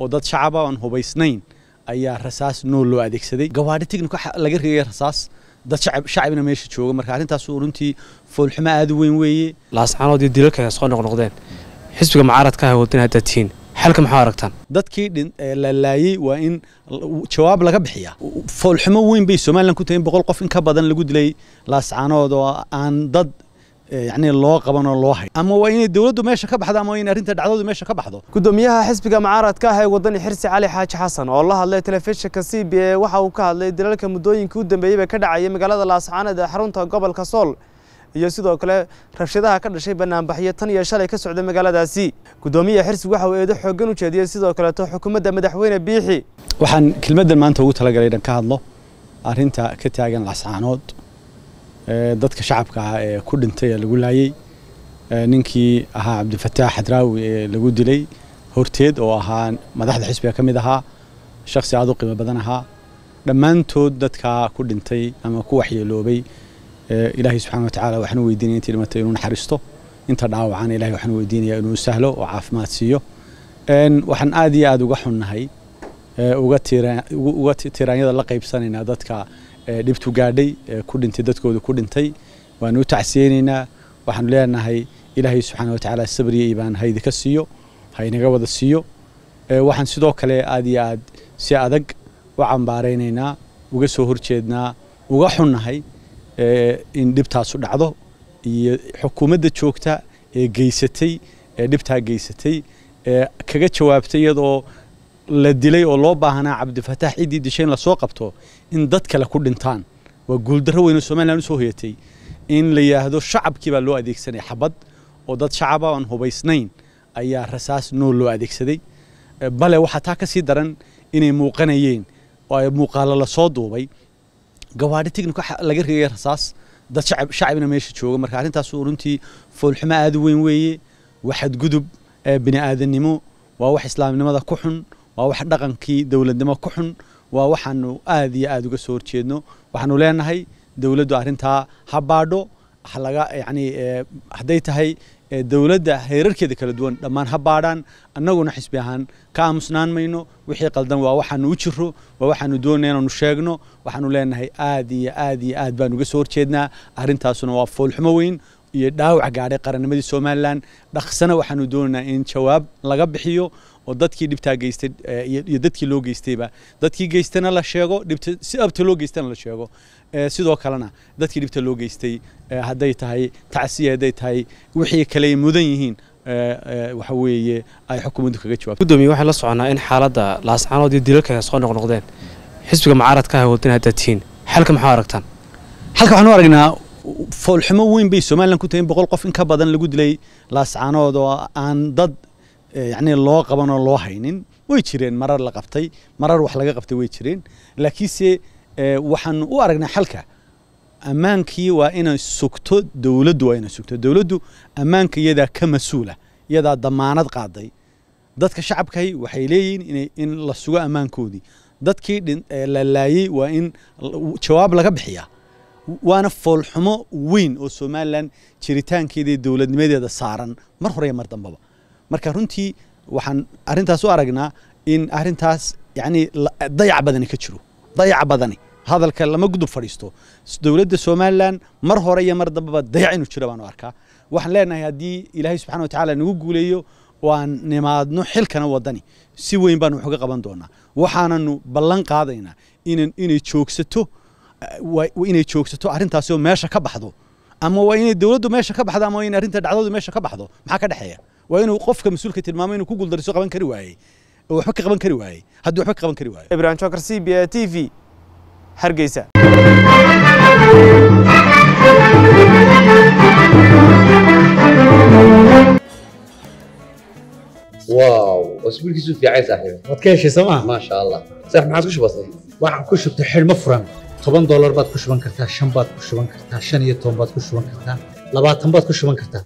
oo dad shacaba aan hubaysnayn ayaa rasaas nool loo adeegsaday. Gawaadhi tignika laga rigay rasaas. Dad shacabina meesha jooga marka arrintaas runtii foolxumo aad u weyn weeye. Laascaanood iyo dilalka soo noqnoqdeen xisbiga mucaaradka ah waddan haddaad tihiin xalka maxaa aragtaan? Dadkii la laayey waa in jawaab laga bixiya. Foolxumo weyn bay somalilan ku tahay. In boqol qof in ka badan lagu dilay. Laascaanood oo aan dad yacni loo qaban oo loo hay ama waa inay dowladdu meesha ka baxdo ama waa in arrinta dhacdadu meesha ka baxdo? Gudoomiyaha xisbiga mucaaradka ah ee wadani xirsi cali xaaji xasan oo la hadlay telefishinka c b a waxa uu ka hadlay dalalka muddooyinkii u dambeeyey ka dhacayay magaalada laascaanood ee xarunta gobolka sool iyo sidoo kale rabshadaha ka dhashay banaanbaxyo tan iyo shalay ka socday magaaladaasi. Gudoomiyaha xirsi waxa uu eedo xooggan u jeediyey sidoo kaleeto xukuumadda madaxweyne biixi waxaan kelmaddan maanta ugu talagalay dhan ka hadlo arrinta ka taagan laascaanood dadka shacabka ah ee ku dhintay ee lagu laayey ninkii ahaa cabdifataax xadraawi ee lagu dilay horteed oo ahaa madaxda xisbiga ka mid ahaa shakhsi aad u qiimo badan ahaa dhammaantood dadkaa ku dhintay ama ku waxyeeloobay ilaahay subxana wa tacaala waxaan u weydiinaya intii dhimatay inuu naxariisto inta dhaawacana ilahay waxaan u weydiinaya inuu sahlo oo caafimaad siiyo. Waxaan aad iyo aad uga xunnahay uga tiraanyada la qaybsanaynaa dadka dhibtu gaadhay ku dhintay dadkooda ku dhintay. Waanu u tacsiyeynaynaa waxaanu leenahay ilaahay subxaana wa tacaala sabriya iibaan haydika siiyo haynaga wada siiyo. Waxaan sidoo kale aad iyo aad si adag u cambaaraynaynaa uga soo horjeednaa uga xunnahay in dhibtaasu dhacdo iyo xukuumadda joogta ee geysatay ee dhibtaa geysatay ee kaga jawaabtay iyadoo la dilay oo loo baahanaa cabdifataax ciddii dishay la soo qabto in dad kale ku dhintaan. Waa guuldarro weyn oo somalilan u soo hoyatay in la yidhaahdo shacabkii baa loo adeegsanaya xabad oo dad shacaba aan hubaysnayn ayaa rasaas nool loo adeegsaday. Bale waxaa taa ka sii daran inay muuqanayeen oo ay muuqaalo la soo duubay. Gawaadhi tignika laga rigay rasaas. Dad shacabina meesha jooga marka arrintaas runtii foolxumo aad u weyn weeye. Waa xadgudub bini aadannimo waa wax islaamnimada ku xun waa wax dhaqankii dowladnimo ku xun. Waa waxaanu aad iyo aad uga soo horjeedno. Waxaanu leenahay dowladdu arrintaa ha baadho laga yani hadday tahay dowladda heerarkeeda kala duwan dhammaan ha baadhaan. Annaguna xisbi ahaan ka aamusnaan mayno. Wixii qaldan waa waxaanu u jiro waa waxaanu doonaya inaanu sheegno. Waxaanu leenahay aad iyo aad iyo aad baan uga soo horjeednaa. Arrintaasuna waa foolxumo weyn iyo dhaawac gaadhay qarannimadii somalilan dhaqsana waxaanu doonaynaa in jawaab laga bixiyo oo dadkii dhibtaa geystay iyo dadkii loo geystayba. Dadkii geystana la sheego dhibta si abta loo geystana la sheego. Sidoo kalena dadkii dhibta loo geystay hadday tahay tacsiya hadday tahay wixii kale mudan yihiin waxa weeye ay xukuumaddu kaga jawaabto gudoomiye waxaan la soconaa in xaaladda laascaanood iyo dilalka soo noqnoqdeen. Xisbiga mucaaradka ah waddan haddaad tihiin xalka maxaa aragtaan? Halka waxaan u aragnaa foolxumo weyn bay somalilan ku tahay in boqol qof in ka badan lagu dilay laascaanood oo aan dad yacni loo qaban oo loo haynin way jireen marar la qabtay marar wax laga qabtay way jireen laakiinse waxaan u aragnaa xalka ammaankii waa inay sugto dowladdu waa inay sugto dowladdu ammaanka iyadaa ka mas-uula iyadaa damaanad qaaday dadka shacabkahi waxay leeyihiin inay in la sugo ammaankoodii dadkii la laayey waa in jawaab laga bixiya وأنا فول حمو وين أو سومالان تشريتان كيدي دولد ميديا دا سارن. مر هوريا مر دنبابا مر كارونتي وحن ارنتاس وارقنا إن ارنتاس يعني ضيع بدني كتشرو. ضيع بدني. هذا الكلام قدو فريستو. دولد سومالان مر هوريا مر دنبابا ضيع إنو تشرو بانو اركا وحن لأن هيا دي إلهي سبحانه وتعالى نوقو وأن نماد نحل كنا وضني سوين بنو حقا قبنا دونا. وحنا نو بلن قاضينا إن إن يشوك ستو وإني شوكتو أرنت أسيو ماشة كبحضو. أما وإني الدولة ماشة كبحضو أما وإني أرنت العضو ماشة كبحضو. ما كده حياة وإنه قفك مسؤولك تلمام إنه كوجل درسوا قبل كري واعي وحكي قبل كري واعي هدو حكي قبل كري واعي إبراهيم شاكر سي بي تي في. هرجيسة واو أسبوع كيسو في عايز احيو ما تكيش سما ما شاء الله. صح ما عاد كش واحد كش بتحل مفرم toban doolar baad ku shuban kartaa shan baad ku shuban kartaa shan iyo toban baad ku shuban kartaa labaatan baad ku shuban kartaa